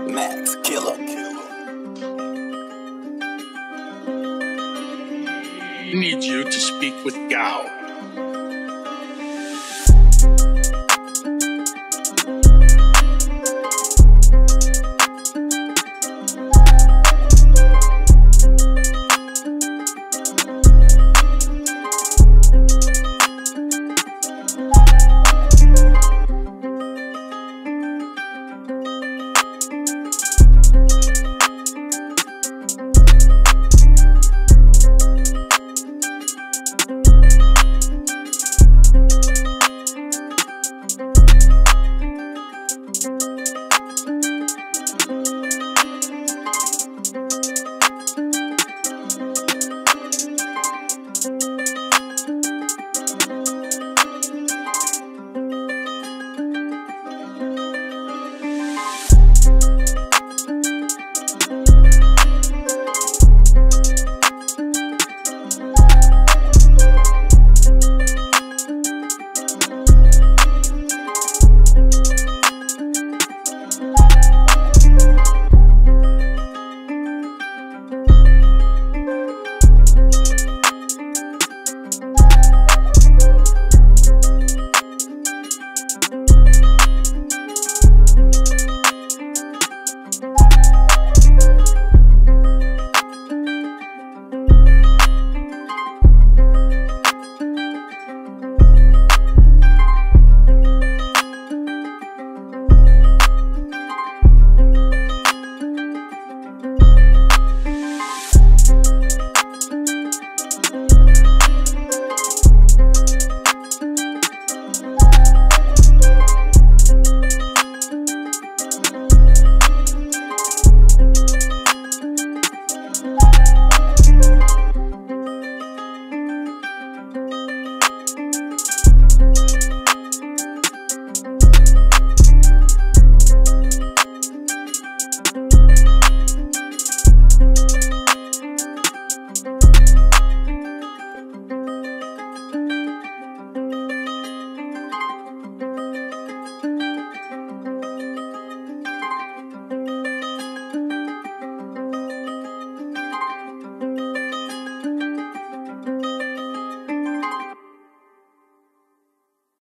Max Killer. Need you to speak with Gao.